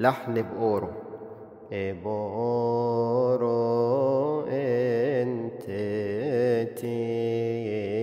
لحن بأورو. بأورو انت إني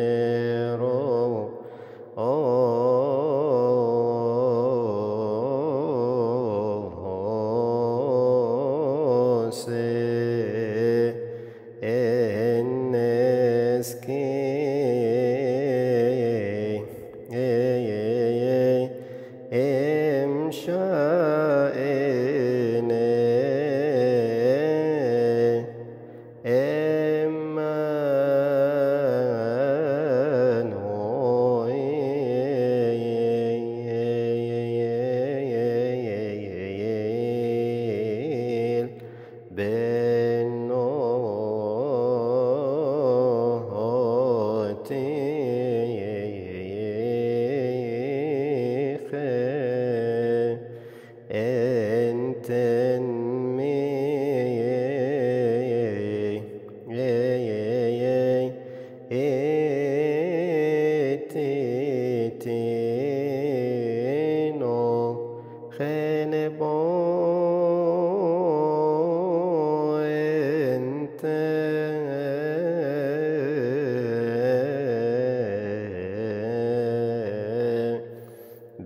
É...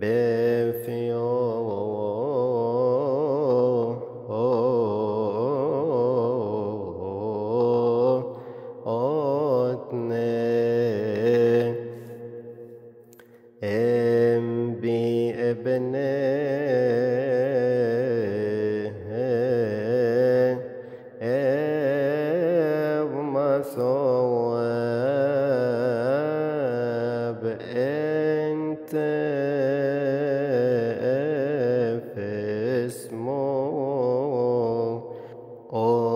Befion. oh, oh.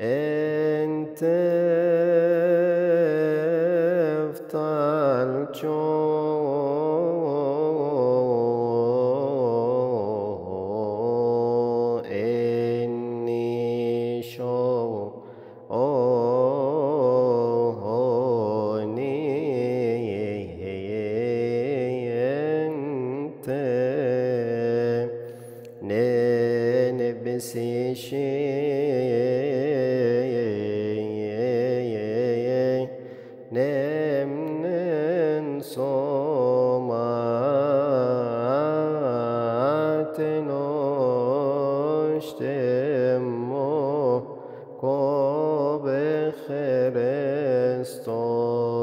أنت أفضل اني شو أمن صمت نشت ما قاب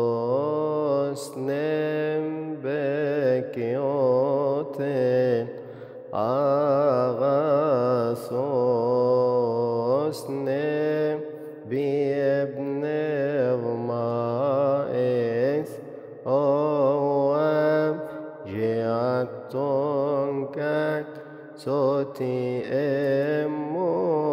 خرستاس نم بکیات tonkat soti emo